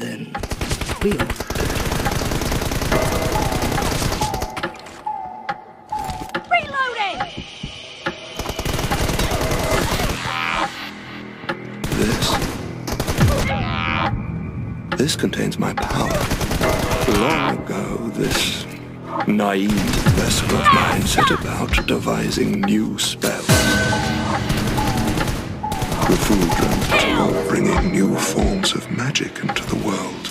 then we all Reloading! This. This contains my power. Long ago, this naive vessel of mine set about devising new spells. The of bringing new forms of magic into the world.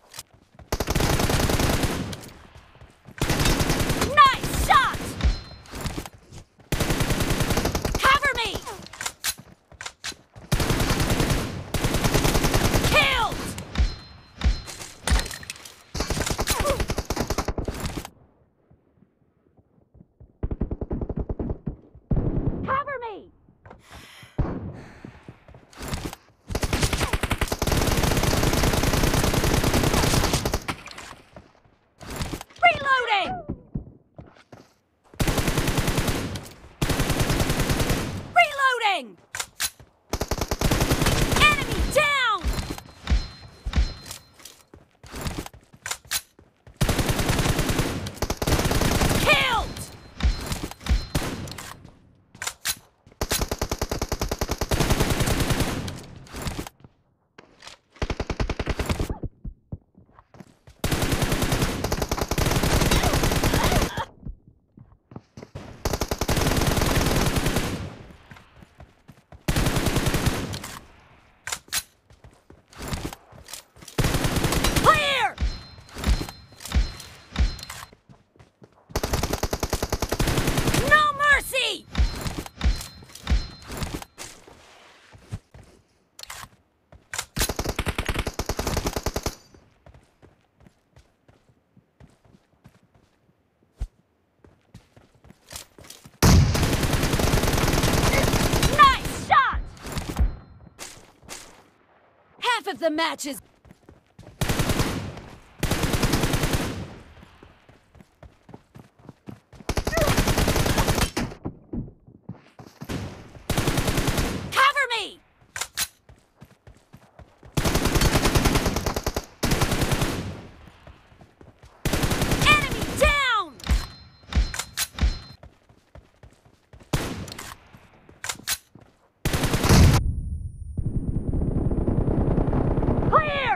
Of the match Clear!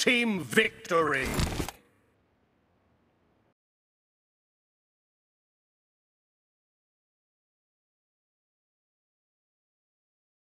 Team victory!